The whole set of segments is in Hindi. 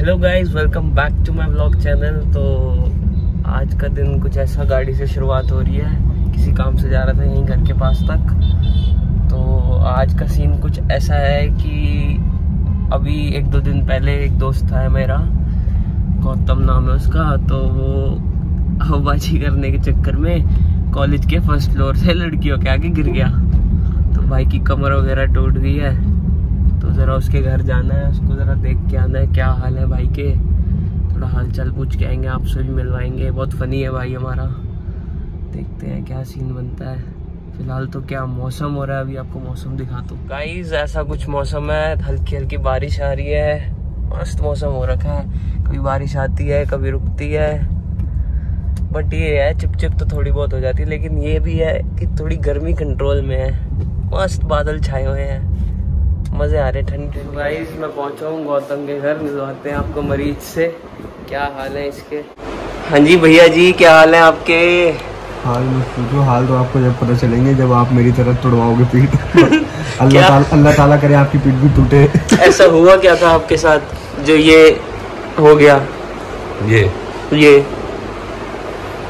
Hello guys welcome back to my blog channel तो आज का दिन कुछ ऐसा गाड़ी से शुरुआत हो रही है। किसी काम से जा रहा था, यहीं घर के पास तक। तो आज का सीन कुछ ऐसा है कि अभी एक दो दिन पहले एक दोस्त था मेरा, गौतम नाम है उसका। तो वो हवाबाजी करने के चक्कर में कॉलेज के फ़र्स्ट फ्लोर से लड़कियों के आगे गिर गया। तो भाई की कमर वगैरह टूट गई है। ज़रा उसके घर जाना है, उसको ज़रा देख के आना है क्या हाल है भाई के। थोड़ा हाल चाल पूछ के आएँगे, आपसे भी मिलवाएँगे। बहुत फनी है भाई हमारा। देखते हैं क्या सीन बनता है। फ़िलहाल तो क्या मौसम हो रहा है, अभी आपको मौसम दिखाता हूँ गाइस ऐसा कुछ मौसम है, हल्की हल्की बारिश आ रही है। मस्त मौसम हो रखा है। कभी बारिश आती है, कभी रुकती है। बट ये है चिप चिप तो थोड़ी बहुत हो जाती है, लेकिन ये भी है कि थोड़ी गर्मी कंट्रोल में है। मस्त बादल छाए हुए हैं। मज़े आ रहे ठंडी ठंडी गाइस मैं पहुँचा हूँ गौतम के घर मिलवाते हैं आपको मरीज़ से। क्या हाल है इसके? हाँ जी भैया जी क्या हाल है आपके? हाल मत पूछो हाल तो आपको जब पता चलेंगे जब आप मेरी तरह तुड़वाओगे पीठ। अल्लाह ताला अल्लाह ताला करे आपकी पीठ भी टूटे। ऐसा हुआ क्या था आपके साथ जो ये हो गया? ये। ये।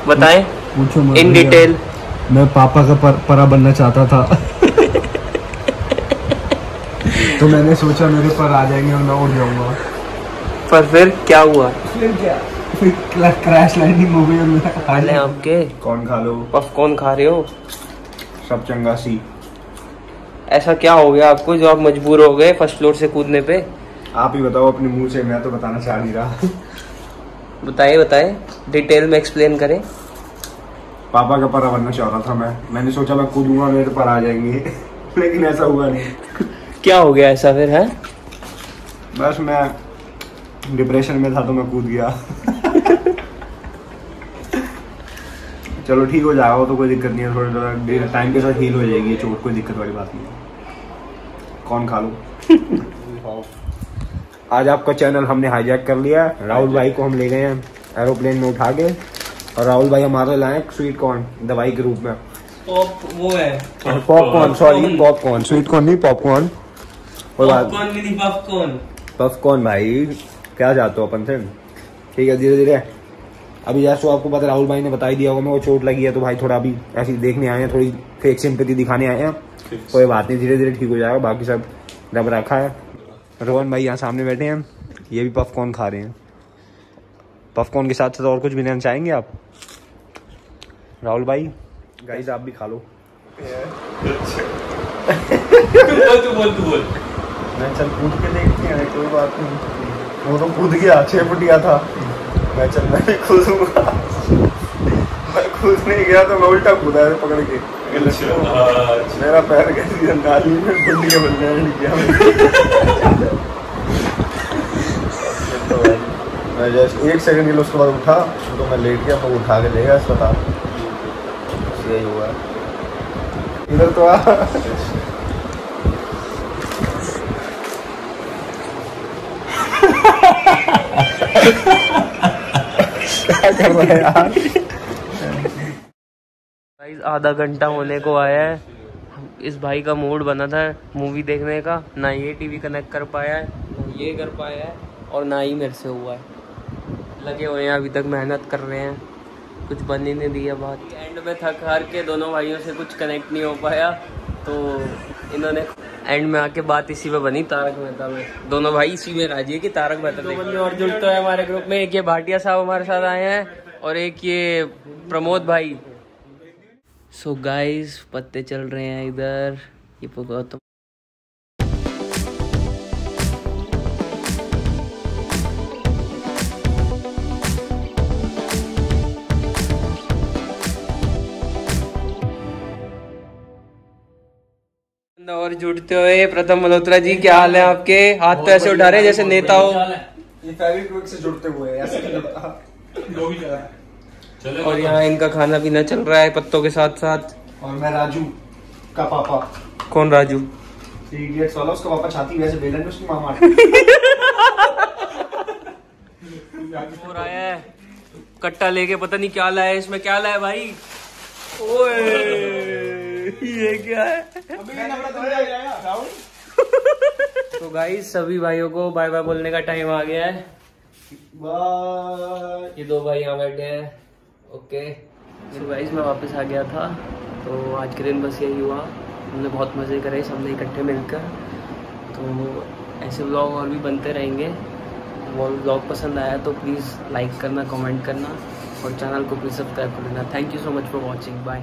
बताएँ पूछो इन डिटेल मैं पापा का पर, परा बनना चाहता था। तो मैंने सोचा मेरे पर आ जाएँगे और मैं उड़ जाऊँगा। पर फिर क्या हुआ? फिर क्या? फिर क्रैश लैंडिंग हो गई और मैं हाल आपके। कौन खा लो? पफ कौन खा रहे हो? सब चंगा सी। ऐसा क्या हो गया आपको जो आप मजबूर हो गए फ़र्स्ट फ्लोर से कूदने पे? आप ही बताओ अपने मुँह से मैं तो बताना चाह नहीं रहा। बताइए बताएँ। डिटेल में एक्सप्लेन करें। पापा का परा बनना चाह रहा था मैं। मैंने सोचा मैं कूदूँगा मेरे पर आ जाएँगे। लेकिन ऐसा हुआ नहीं। क्या हो गया ऐसा फिर है? बस मैं डिप्रेशन में था तो मैं कूद गया। चलो ठीक हो जाएगा तो कोई दिक्कत नहीं है थोड़ा थोड़ा देर टाइम के साथ हील हो जाएगी चोट कोई दिक्कत वाली बात नहीं है। कौन खा लो? आज आपका चैनल हमने हाईजैक कर लिया राहुल भाई को हम ले गए हैं एरोप्लेन में उठा के और राहुल भाई हमारे लाए स्वीट कॉर्न दवाई के रूप में। पॉप वो है। Popcorn sorry popcorn sweet corn नहीं पॉपकॉर्न पॉपकॉर्न भी पॉपकॉर्न पॉपकॉर्न भाई क्या चाहते हो अपन से ठीक है धीरे धीरे। अभी जैसे आपको पता राहुल भाई ने बताई दिया होगा मेरे को चोट लगी है तो भाई थोड़ा अभी ऐसी देखने आए हैं थोड़ी फेक सिंपति दिखाने आए हैं। कोई बात नहीं धीरे धीरे ठीक हो जाएगा बाकी सब रब रखा है। रोहन भाई यहाँ सामने बैठे हैं ये भी पॉपकॉर्न खा रहे हैं। पॉपकॉर्न के साथ साथ और कुछ भी लेना चाहेंगे आप? राहुल भाई गाइस आप भी खा लो। तू बोल तू बोल। मैं चल कूद के देखते हैं कोई बात नहीं। वो तो कूद गया, छह फुट गया था। मैं चल, मैं भी कूदूँगा मैं कूदने गया तो मैं उल्टा कूदा है पकड़ के। मेरा पैर कैसी नाली में बुंडी के बन गया। तो मैं जस्ट एक सेकंड के लिए उसके बाद उठा तो मैं लेट गया, मैं उठा के ले गया अस्पताल। यही हुआ। इधर तो आ। क्या कर रहा है यार गाइस आधा घंटा होने को आया है। इस भाई का मूड बना था मूवी देखने का। ना ये टीवी कनेक्ट कर पाया है, ना ये कर पाया है, और ना ही मेरे से हुआ है। लगे हुए हैं, अभी तक मेहनत कर रहे हैं। कुछ बन ही नहीं दिया बात। एंड में थक हार के दोनों भाइयों से कुछ कनेक्ट नहीं हो पाया तो इन्होंने एंड में आके बात इसी पे बनी तारक मेहता में। दोनों भाई इसी में राज़ी है कि तारक मेहता दो बंदे और जुड़ते हैं हमारे ग्रुप में। एक ये भाटिया साहब हमारे साथ आए हैं और एक ये प्रमोद भाई। सो गाइस पत्ते चल रहे हैं इधर। ये गौतम और जुड़ते हुए प्रथम मल्होत्रा जी क्या हाल है आपके? हाथ तो ऐसे उठा रहे हैं जैसे नेता हो? से जुड़ते हुए ऐसे और यहाँ इनका खाना पीना चल रहा है पत्तों के साथ साथ। और मैं राजू का पापा। कौन राजू? वाला उसका पापा छाती वैसे बेलन में उसकी मामा हो रहा है। कट्टा लेके पता नहीं क्या लाया है इसमें क्या लाया भाई? ओए! ये क्या है? तो गाइस सभी भाइयों को बाय बाय बोलने का टाइम आ गया है। बाय ये दो भाई यहाँ बैठे हैं। ओके सो गाइस मैं वापस आ गया था। तो आज के दिन बस यही हुआ। हमने बहुत मज़े करे सबने इकट्ठे मिलकर। तो ऐसे ब्लॉग और भी बनते रहेंगे। वो ब्लॉग पसंद आया तो प्लीज़ लाइक करना कमेंट करना। और चैनल को प्लीज़ सब्सक्राइब कर देना thank you so much for watching bye